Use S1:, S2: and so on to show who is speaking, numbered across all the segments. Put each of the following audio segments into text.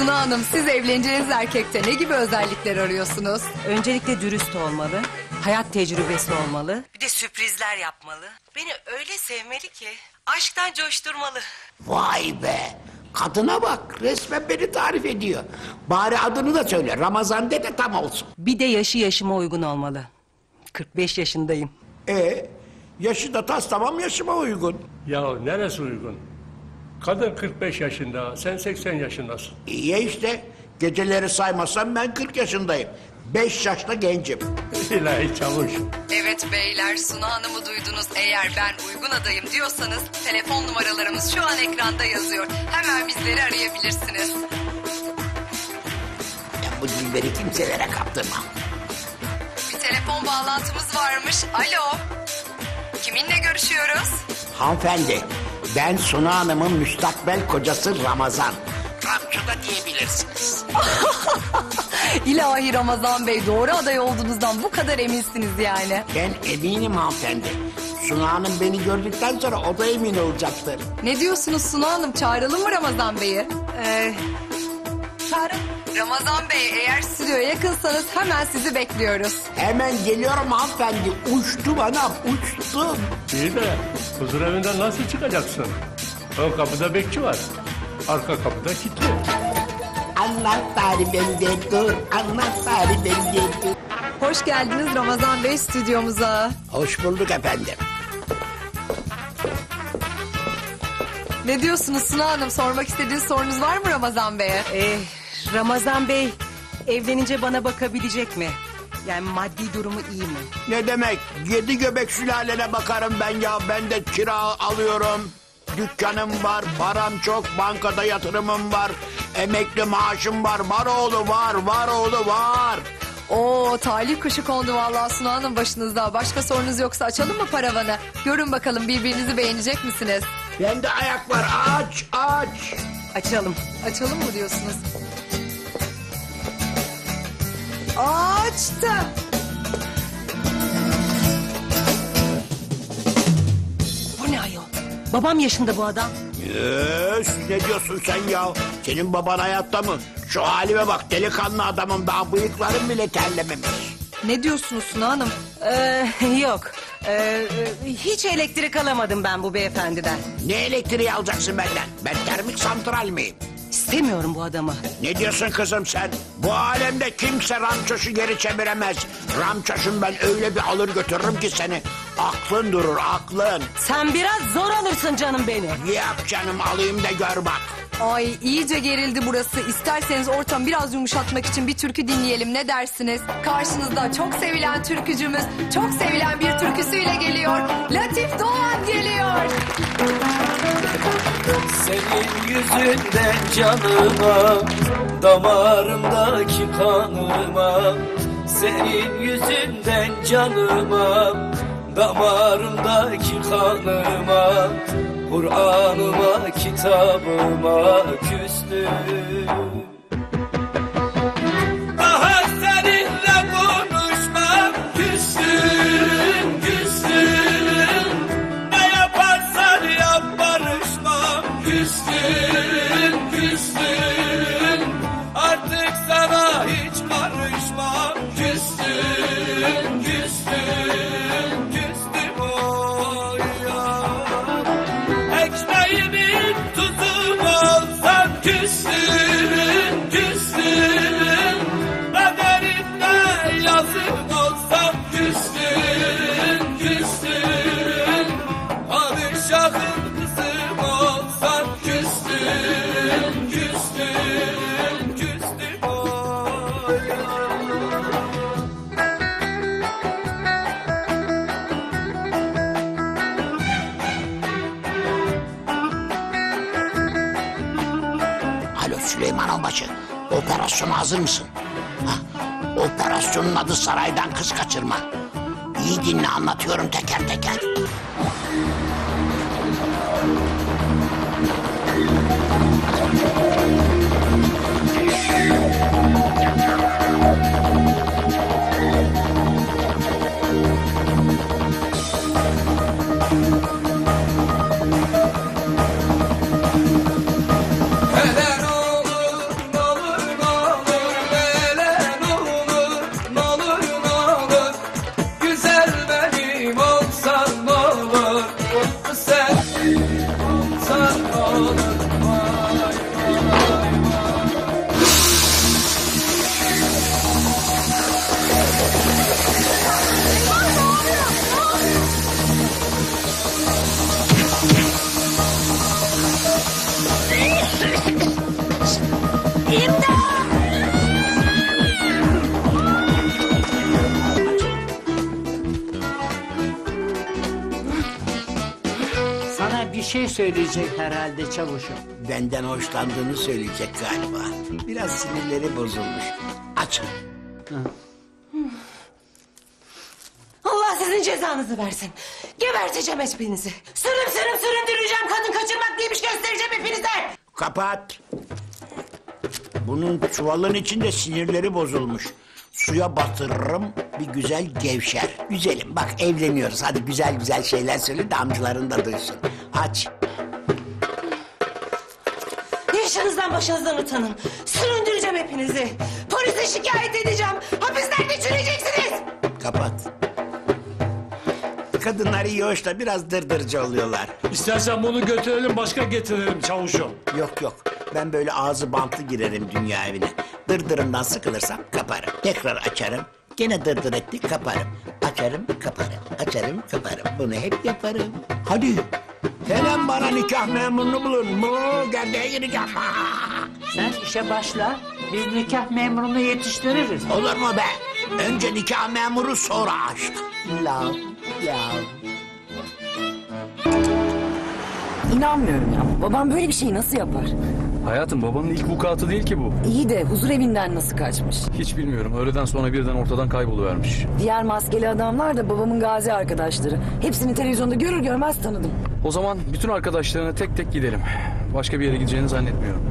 S1: Suna Hanım siz evleneceğiniz erkekte ne gibi özellikler arıyorsunuz?
S2: Öncelikle dürüst olmalı. Hayat tecrübesi olmalı. Bir de sürprizler yapmalı. Beni öyle sevmeli ki aşktan coşturmalı.
S3: Vay be. Kadına bak resmen beni tarif ediyor. Bari adını da söyle Ramazan de de tam olsun.
S2: Bir de yaşı yaşıma uygun olmalı. 45 yaşındayım.
S3: E yaşı da tas tamam yaşıma uygun.
S4: Ya neresi uygun? Kadın 45 yaşında, sen 80 yaşındasın.
S3: İyi işte geceleri saymazsam ben 40 yaşındayım. 5 yaşta gencim.
S4: İlahi çavuş.
S1: Evet beyler Suna Hanım'ı duydunuz. Eğer ben uygun adayım diyorsanız telefon numaralarımız şu an ekranda yazıyor. Hemen bizleri arayabilirsiniz.
S3: Ben bu dilleri kimselere kaptırmam.
S1: Bir telefon bağlantımız varmış. Alo. Kiminle görüşüyoruz?
S3: Hanımefendi ben Suna Hanım'ın müstakbel kocası Ramazan. Ramço da diyebilirsiniz.
S1: İlahi Ramazan Bey doğru aday olduğunuzdan bu kadar eminsiniz yani.
S3: Ben eminim hanımefendi. Suna Hanım beni gördükten sonra o da emin olacaktır.
S1: Ne diyorsunuz Suna Hanım çağıralım mı Ramazan Bey'i?
S2: Ee, çağırın.
S1: Ramazan Bey eğer stüdyoya yakınsanız hemen sizi bekliyoruz.
S3: Hemen geliyorum hanımefendi. Uçtum anam uçtum.
S4: İyi de huzur evinden nasıl çıkacaksın? Ön kapıda bekçi var. Arka kapıda kilitli.
S3: Anahtarı bende dur. Anahtarı bende dur.
S1: Hoş geldiniz Ramazan Bey stüdyomuza.
S3: Hoş bulduk efendim.
S1: Ne diyorsunuz Suna Hanım? Sormak istediğiniz sorunuz var mı Ramazan Bey'e?
S2: Ee, Ramazan Bey evlenince bana bakabilecek mi? Yani maddi durumu iyi mi?
S3: Ne demek? Yedi göbek sülalene bakarım ben ya. Ben de kira alıyorum. Dükkanım var, param çok, bankada yatırımım var, emekli maaşım var, var oğlu var, var oğlu var.
S1: Oo talih kuşu kondu vallahi Suna Hanım başınızda. Başka sorunuz yoksa açalım mı paravanı? Görün bakalım birbirinizi beğenecek misiniz?
S3: Bende ayak var, aç, aç.
S2: Açalım.
S1: Açalım mı diyorsunuz? Açtım.
S2: Bu ne ayol? Babam yaşında bu adam.
S3: Yes, ne diyorsun sen ya? Senin baban hayatta mı? Şu halime bak, delikanlı adamım daha bıyıklarım bile terlememiş.
S1: Ne diyorsunuz Suna Hanım?
S2: Ee, yok. Ee, hiç elektrik alamadım ben bu beyefendiden.
S3: Ne elektriği alacaksın benden? Ben termik santral miyim?
S2: İstemiyorum bu adamı.
S3: Ne diyorsun kızım sen? Bu alemde kimse ramçoşu geri çeviremez. Ramçoşum ben öyle bir alır götürürüm ki seni. Aklın durur aklın.
S2: Sen biraz zor alırsın canım beni.
S3: Yap canım alayım da gör bak.
S1: Ay iyice gerildi burası. İsterseniz ortamı biraz yumuşatmak için bir türkü dinleyelim. Ne dersiniz? Karşınızda çok sevilen türkücümüz, çok sevilen bir türküsüyle geliyor. Latif Doğan geliyor.
S5: Senin yüzünden canıma Damarımdaki kanıma Senin yüzünden canıma Damarımdaki kanıma Kur'an'ıma kitabıma küstüm
S3: Süleyman Onbaşı. Operasyona hazır mısın? Hah, operasyonun adı saraydan kız kaçırma. İyi dinle anlatıyorum teker teker.
S5: Ew!
S6: Şey söyleyecek herhalde çavuşum.
S3: Benden hoşlandığını söyleyecek galiba. Biraz sinirleri bozulmuş. Açın.
S2: Allah sizin cezanızı versin. Geberteceğim hepinizi. Sürüm sürüm süründüreceğim. Kadın kaçırmak neymiş göstereceğim hepinize.
S3: Kapat. Bunun çuvalın içinde sinirleri bozulmuş. Suya batırırım bir güzel gevşer. Güzelim bak evleniyoruz. Hadi güzel güzel şeyler söyle de amcaların da duysun. Aç.
S2: Yaşınızdan başınızdan utanın. Süründüreceğim hepinizi. Polise şikayet edeceğim. Hapislerde çürüyeceksiniz.
S3: Kapat. Kadınlar iyi hoş da biraz dırdırıcı oluyorlar.
S5: İstersen bunu götürelim başka getirelim çavuşum.
S3: Yok yok. Ben böyle ağzı bantlı girerim dünya evine. Dırdırından sıkılırsam kaparım. Tekrar açarım. Gene dırdır etti kaparım. Açarım kaparım. Açarım kaparım. Bunu hep yaparım. Hadi. Hemen bana nikah memurunu bulun. Mu gerdeğe gireceğim.
S6: Sen işe başla. Biz nikah memurunu yetiştiririz.
S3: Olur mu be? Önce nikah memuru sonra aşk. Love, love.
S7: İnanmıyorum ya. Babam böyle bir şeyi nasıl yapar?
S8: Hayatım babanın ilk vukuatı değil ki bu.
S7: İyi de huzur evinden nasıl kaçmış?
S8: Hiç bilmiyorum. Öğleden sonra birden ortadan kayboluvermiş.
S7: Diğer maskeli adamlar da babamın gazi arkadaşları. Hepsini televizyonda görür görmez tanıdım.
S8: O zaman bütün arkadaşlarına tek tek gidelim. Başka bir yere gideceğini zannetmiyorum.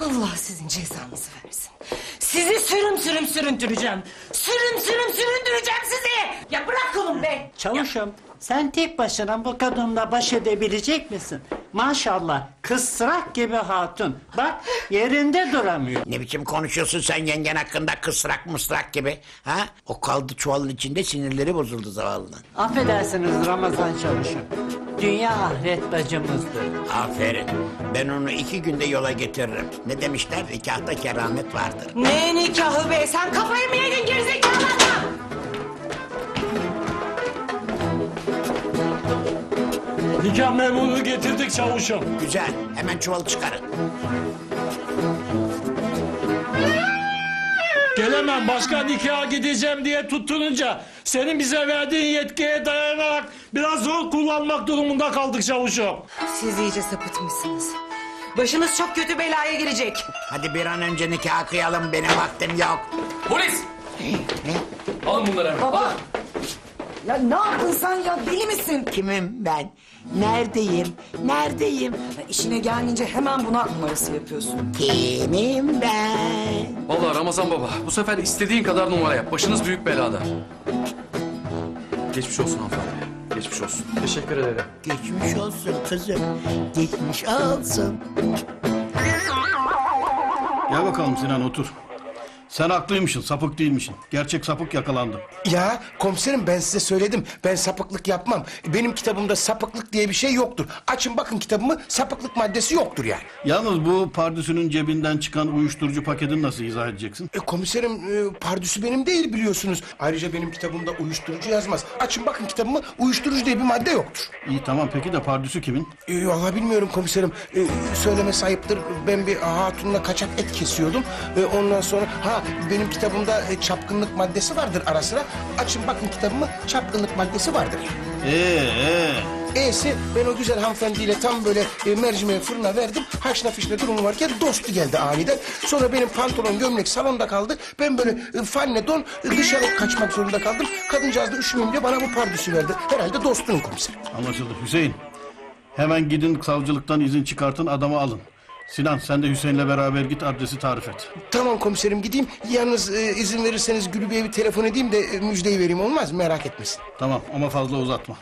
S2: Allah sizin cezanızı versin. Sizi sürüm sürüm süründüreceğim. Sürüm sürüm süründüreceğim sizi. Ya bırak kolumu be.
S6: Çavuşum sen tek başına bu kadınla baş edebilecek misin? Maşallah kısrak gibi hatun. Bak yerinde duramıyor.
S3: Ne biçim konuşuyorsun sen yengen hakkında kısrak mısrak gibi? Ha? O kaldı çuvalın içinde sinirleri bozuldu zavallının.
S6: Affedersiniz Ramazan çavuşum. Dünya ahiret bacımızdır.
S3: Aferin. Ben onu iki günde yola getiririm. Ne demişler? Nikahta keramet vardır.
S2: Ne nikahı be? Sen kafayı mı yedin gerizekalı adam?
S5: Nikah memurunu getirdik çavuşum.
S3: Güzel. Hemen çuvalı çıkarın.
S5: Gelemem başka nikaha gideceğim diye tutturunca senin bize verdiğin yetkiye dayanarak biraz zor kullanmak durumunda kaldık çavuşum.
S2: Siz iyice sapıtmışsınız. Başınız çok kötü belaya girecek.
S3: Hadi bir an önce nikah kıyalım. Benim vaktim yok.
S8: Polis!
S3: Ne?
S8: Alın bunları hemen.
S7: Baba! Ya ne yaptın sen ya? Deli misin?
S3: Kimim ben? Neredeyim? Neredeyim?
S7: Ya işine gelmeyince hemen buna numarası yapıyorsun.
S3: Kimim ben?
S8: Vallahi Ramazan baba bu sefer istediğin kadar numara yap. Başınız büyük belada. Geçmiş olsun hanımefendi. Geçmiş olsun. Teşekkür ederim.
S3: Geçmiş olsun kızım. Geçmiş olsun.
S9: Gel bakalım Sinan otur. Sen haklıymışsın, sapık değilmişsin. Gerçek sapık yakalandı.
S10: Ya komiserim ben size söyledim. Ben sapıklık yapmam. Benim kitabımda sapıklık diye bir şey yoktur. Açın bakın kitabımı sapıklık maddesi yoktur yani.
S9: Yalnız bu pardüsünün cebinden çıkan uyuşturucu paketini nasıl izah edeceksin?
S10: E, komiserim e, pardüsü benim değil biliyorsunuz. Ayrıca benim kitabımda uyuşturucu yazmaz. Açın bakın kitabımı uyuşturucu diye bir madde yoktur.
S9: İyi tamam peki de pardüsü kimin?
S10: E, vallahi bilmiyorum komiserim. E, söyleme sahiptir. Ben bir hatunla kaçak et kesiyordum. E, ondan sonra ha benim kitabımda e, çapkınlık maddesi vardır ara sıra. Açın bakın kitabımı çapkınlık maddesi vardır.
S9: Ee, ee.
S10: E'si ben o güzel hanımefendiyle tam böyle e, mercimeği fırına verdim. Haşla fişle durumu varken dostu geldi aniden. Sonra benim pantolon gömlek salonda kaldı. Ben böyle e, fanle don e, dışarı kaçmak zorunda kaldım. Kadıncağız da üşümeyeyim diye bana bu pardüsü verdi. Herhalde dostunun komiserim.
S9: Anlaşıldı. Hüseyin. Hemen gidin savcılıktan izin çıkartın adamı alın. Sinan sen de Hüseyin'le beraber git adresi tarif et.
S10: Tamam komiserim gideyim. Yalnız e, izin verirseniz Gülübey'e bir telefon edeyim de e, müjdeyi vereyim olmaz mı? Merak etmesin.
S9: Tamam ama fazla uzatma.